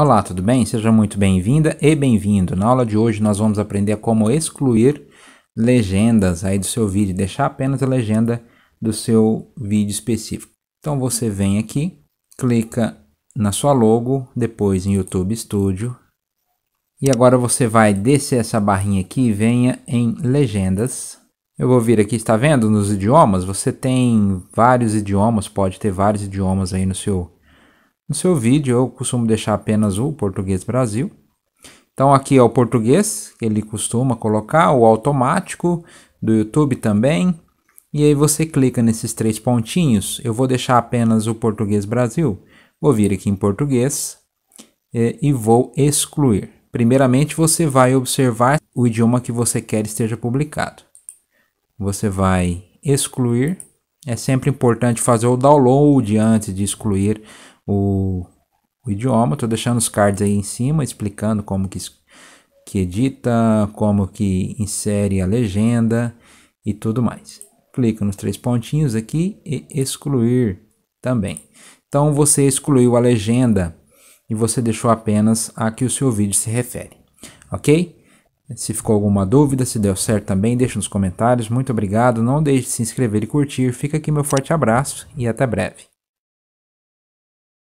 Olá, tudo bem? Seja muito bem-vinda e bem-vindo. Na aula de hoje nós vamos aprender como excluir legendas aí do seu vídeo, deixar apenas a legenda do seu vídeo específico. Então você vem aqui, clica na sua logo, depois em YouTube Studio, e agora você vai descer essa barrinha aqui e venha em legendas. Eu vou vir aqui, está vendo nos idiomas? Você tem vários idiomas, pode ter vários idiomas aí no seu no seu vídeo eu costumo deixar apenas o português Brasil. Então aqui é o português que ele costuma colocar, o automático do YouTube também. E aí você clica nesses três pontinhos, eu vou deixar apenas o português Brasil. Vou vir aqui em português e, e vou excluir. Primeiramente você vai observar o idioma que você quer esteja publicado. Você vai excluir. É sempre importante fazer o download antes de excluir o, o idioma. Estou deixando os cards aí em cima, explicando como que, que edita, como que insere a legenda e tudo mais. Clica nos três pontinhos aqui e excluir também. Então você excluiu a legenda e você deixou apenas a que o seu vídeo se refere, ok? Se ficou alguma dúvida, se deu certo também, deixe nos comentários. Muito obrigado, não deixe de se inscrever e curtir. Fica aqui meu forte abraço e até breve.